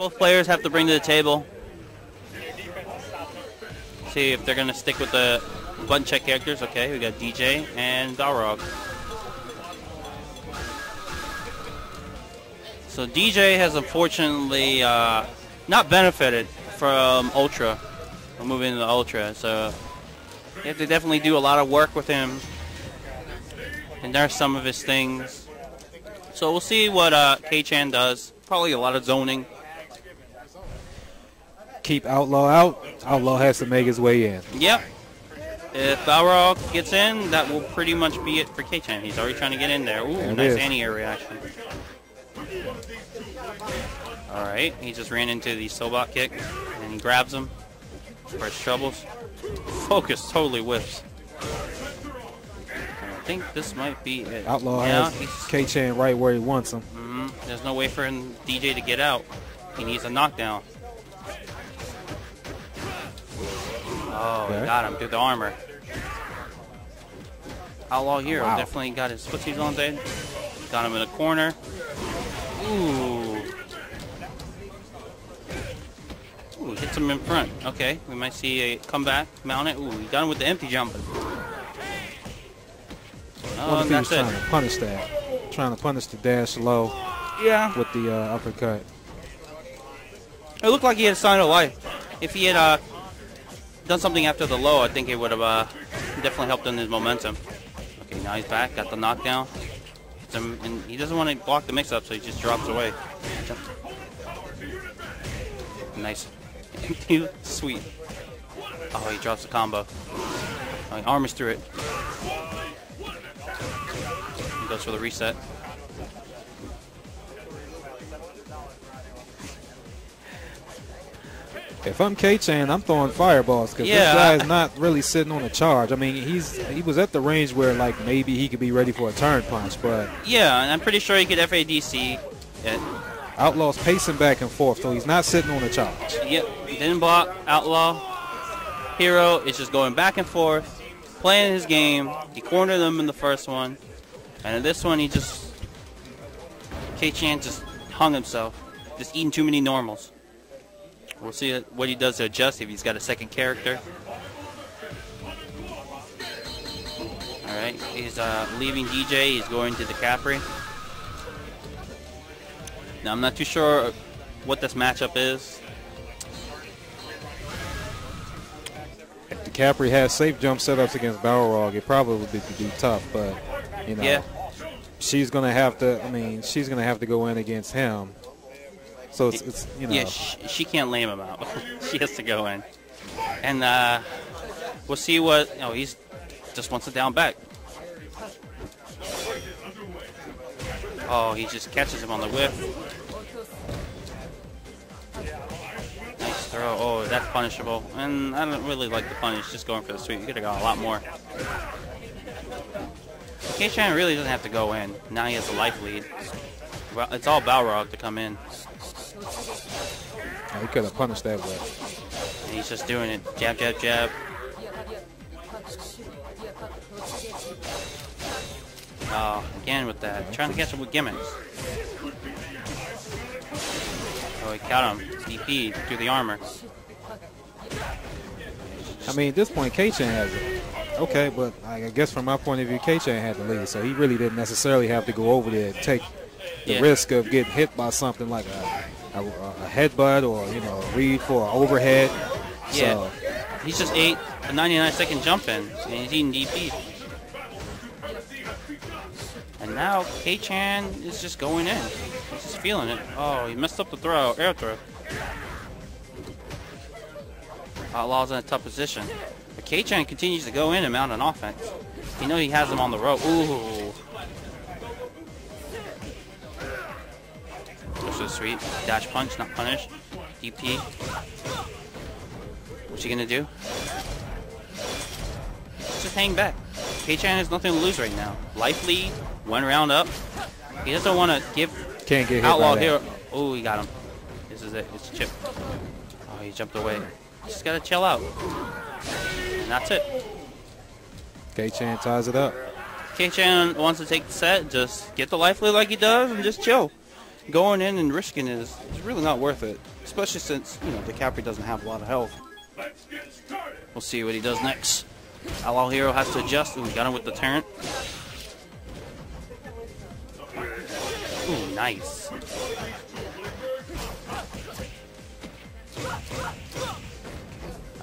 Both players have to bring to the table. See if they're going to stick with the button check characters. Okay, we got Dee Jay and Balrog. So Dee Jay has unfortunately uh, not benefited from Ultra, moving into Ultra. So you have to definitely do a lot of work with him and there's some of his things. So we'll see what uh, K-Chan does. Probably a lot of zoning. Keep Outlaw out. Outlaw has to make his way in. Yep. If Balrog gets in, that will pretty much be it for K-Chan. He's already trying to get in there. Ooh, There nice is. anti-air reaction. Alright, he just ran into the Sobat kick and he grabs him for his troubles. Focus totally whiffs. I think this might be it. Outlaw yeah, has K-Chan right where he wants him. Mhm. There's no way for him, Dee Jay to get out. He needs a knockdown. Oh, he Okay. got him through the armor. Outlaw Hero Wow. definitely got his footsies on there. Got him in a corner. Ooh. Ooh, hits him in front. Okay, we might see a comeback. Mount it. Ooh, he got him with the empty jump. Oh, Wonder if and that's it. trying to punish that. Trying to punish the dash low Yeah. with the uh, uppercut. It looked like he had a sign of life. If he had uh, done something after the low, I think it would have uh, definitely helped in his momentum. Okay, now he's back, got the knockdown. Him, and he doesn't want to block the mix-up, so he just drops away. Nice. Sweet. Oh, he drops the combo. Oh, he armors through it. He goes for the reset. If I'm K-Chan, I'm throwing fireballs because Yeah, this guy is not really sitting on a charge. I mean, he's he was at the range where like maybe he could be ready for a turn punch, but Yeah, and I'm pretty sure he could FADC it. Outlaw's pacing back and forth, so he's not sitting on a charge. Yep, didn't block. Outlaw. Hero is just going back and forth, playing his game. He cornered them in the first one. And in this one, he just... K-Chan just hung himself. Just eating too many normals. We'll see what he does to adjust if he's got a second character. Alright, he's uh, leaving Dee Jay. He's going to Decapre. Now, I'm not too sure what this matchup is. If Decapre has safe jump setups against Balrog, it probably would be, be tough, but you know, Yeah. she's gonna have to. I mean, she's gonna have to go in against him. So it's, it's you know, Yeah, she, she can't lame him out. she has to go in. And uh, we'll see what. Oh, he's just wants it down back. Oh, he just catches him on the whip. Nice throw. Oh, that's punishable. And I don't really like the punish. Just going for the sweep. You could have got a lot more. K-Chan really doesn't have to go in. Now he has a life lead. Well, it's all Balrog to come in. He could have punished that with. And he's just doing it. Jab, jab, jab. Oh, again with that. Trying to catch him with gimmicks. Oh, he caught him. DP through the armor. I mean, at this point, K-Chan has it. Okay, but I guess from my point of view, K-Chan had the lead, so he really didn't necessarily have to go over there and take the Yeah. risk of getting hit by something like a, a, a headbutt or you know a read for an overhead. Yeah. So He's just ate a 99 second jump in, and he's eating DP. And now K-Chan is just going in. He's just feeling it. Oh, he messed up the throw, air throw. Outlaw's in a tough position. But K-Chan continues to go in and mount an offense. You know he has him on the rope. Ooh. Goes to the sweep. Dash punch, not punish. DP. What's he gonna do? Just hang back. K-Chan has nothing to lose right now. Life lead, one round up. He doesn't want to give can't get hit Outlaw here. Oh, he got him. This is it. It's Chip. Oh, he jumped away. Just gotta chill out. And that's it. K-Chan ties it up. K-Chan wants to take the set. Just get the life lead like he does and just chill. Going in and risking it is, is really not worth it. Especially since, you know, Decapre doesn't have a lot of health. We'll see what he does next. Outlaw Hero has to adjust. Ooh, got him with the turret. Ooh, nice.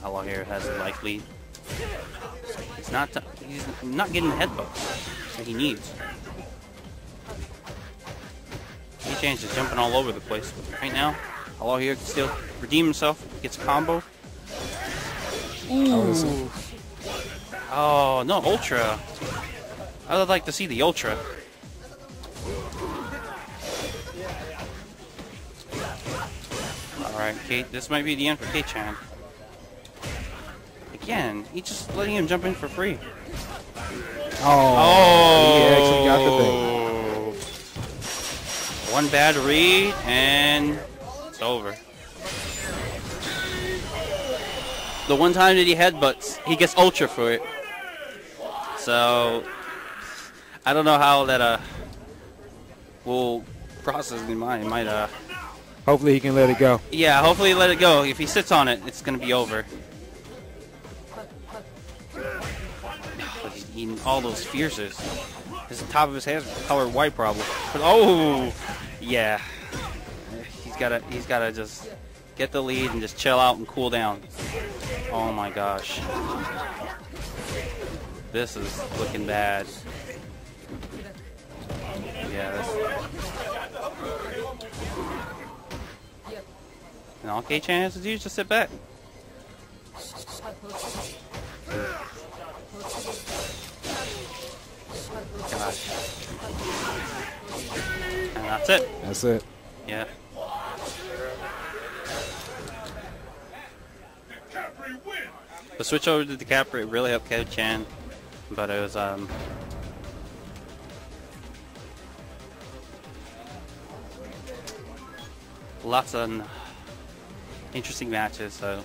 Outlaw Hero has a life lead. He's not he's not getting the headbutt that he needs. K-Chan's just jumping all over the place. Right now, Outlaw Hero can still redeem himself. Gets a combo. Ooh. Oh, no, Ultra. I would like to see the Ultra. Alright, Kate, this might be the end for K-Chan. Again, he's just letting him jump in for free. Oh, oh he One bad read, and it's over. The one time that he headbutts, he gets ultra for it. So, I don't know how that uh will process in mind. It might uh, Hopefully he can let it go. yeah. Hopefully, he let it go. If he sits on it, it's gonna be over. All those fierces. His top of his head is color white, probably. But, oh, yeah. He's gotta. He's gotta just get the lead and just chill out and cool down. Oh my gosh. This is looking bad. Yeah. That's... And all K-Chan to do just sit back. And that's it. That's it. Yeah. The switch over to Decapre really helped K-Chan, but it was um. Lots of interesting matches, so